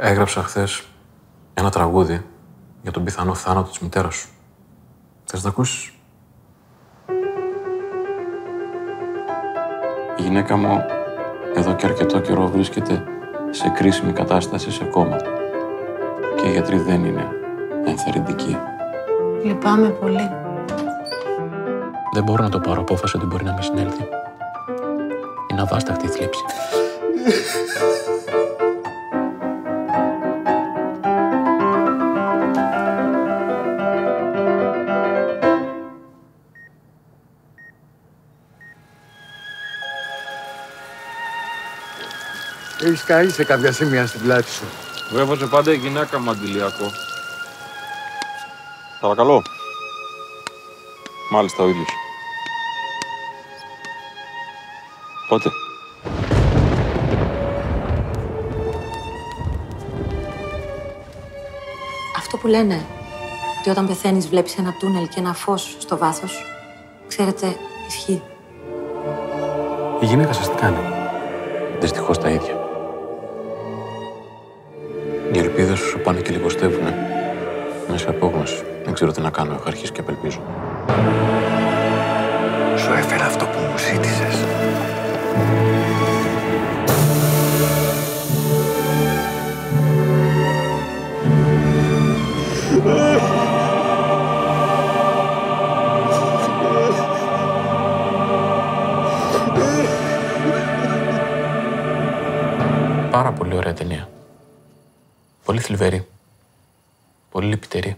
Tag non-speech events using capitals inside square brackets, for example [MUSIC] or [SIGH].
Έγραψα χθες ένα τραγούδι για τον πιθανό θάνατο της μητέρας σου. Θες να το ακούσεις; Η γυναίκα μου εδώ και αρκετό καιρό βρίσκεται σε κρίσιμη κατάσταση σε κόμμα. Και οι γιατροί δεν είναι ενθαρρυντικοί. Λυπάμαι πολύ. Δεν μπορώ να το πάρω απόφαση ότι μπορεί να με συνέλθει. Είναι αβάσταχτη η θλίψη. [LAUGHS] Έχεις καεί σε κάποια σημεία στην πλάτη σου. Μου έβαζε πάντα η γυναίκα μου αντιλιακό. Παρακαλώ. Μάλιστα ο ίδιος. Πότε; Αυτό που λένε ότι όταν πεθαίνεις βλέπεις ένα τούνελ και ένα φως στο βάθος, ξέρετε, ισχύει. Η γυναίκα σας τι κάνει; Δυστυχώς τα ίδια. Οι ελπίδες σου πάνε και λιγοστεύουνε. Μέσα σε απόγνωση. Δεν ξέρω τι να κάνω. Έχω αρχίσει και απελπίζω. Σου έφερα αυτό που μου ζήτησες. Πάρα πολύ ωραία ταινία. Πολύ θλιβερή. Πολύ λυπητερή.